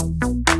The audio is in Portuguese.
Música